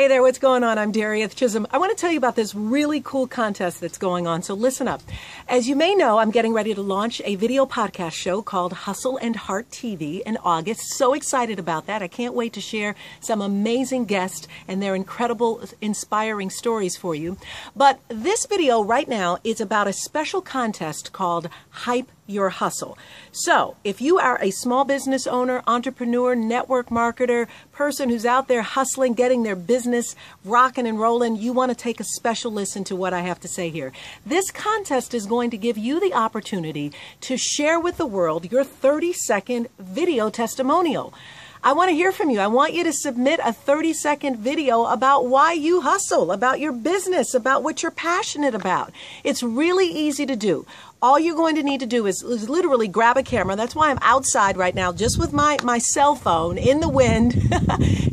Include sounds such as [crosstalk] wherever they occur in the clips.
Hey there, what's going on? I'm Darieth Chisolm. I want to tell you about this really cool contest that's going on, so listen up. As you may know, I'm getting ready to launch a video podcast show called Hustle and Heart TV in August. So excited about that. I can't wait to share some amazing guests and their incredible, inspiring stories for you. But this video right now is about a special contest called Hype your hustle. So, if you are a small business owner, entrepreneur, network marketer, person who's out there hustling, getting their business rocking and rolling, you want to take a special listen to what I have to say here. This contest is going to give you the opportunity to share with the world your 30 second video testimonial. I want to hear from you. I want you to submit a 30 second video about why you hustle, about your business, about what you're passionate about. It's really easy to do all you're going to need to do is, is, literally grab a camera. That's why I'm outside right now, just with my, my cell phone in the wind,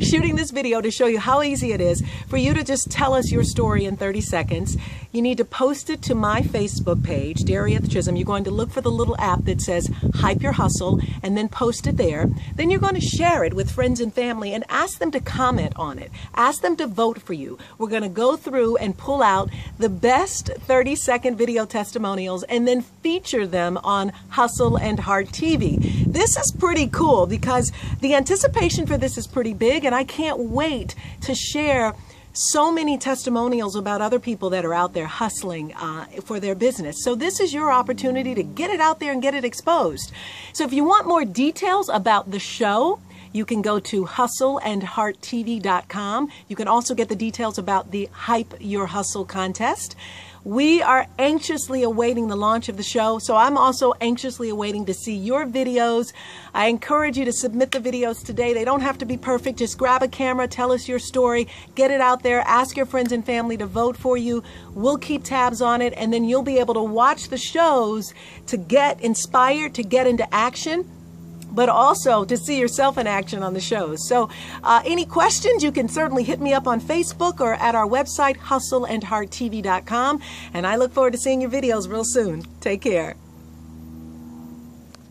[laughs] shooting this video to show you how easy it is for you to just tell us your story in 30 seconds. You need to post it to my Facebook page, Darieth Chisolm. You're going to look for the little app that says Hype Your Hustle and then post it there. Then you're going to share it with friends and family and ask them to comment on it. Ask them to vote for you. We're going to go through and pull out the best 30 second video testimonials and then feature them on Hustle and Heart TV. This is pretty cool because the anticipation for this is pretty big, and I can't wait to share so many testimonials about other people that are out there hustling uh, for their business. So this is your opportunity to get it out there and get it exposed. So if you want more details about the show, you can go to hustleandhearttv.com. You can also get the details about the Hype Your Hustle contest. We are anxiously awaiting the launch of the show, so I'm also anxiously awaiting to see your videos. I encourage you to submit the videos today. They don't have to be perfect. Just grab a camera, tell us your story, get it out there, ask your friends and family to vote for you. We'll keep tabs on it, and then you'll be able to watch the shows to get inspired, to get into action but also to see yourself in action on the shows. So, uh, any questions, you can certainly hit me up on Facebook or at our website, hustleandhearttv.com. And I look forward to seeing your videos real soon. Take care.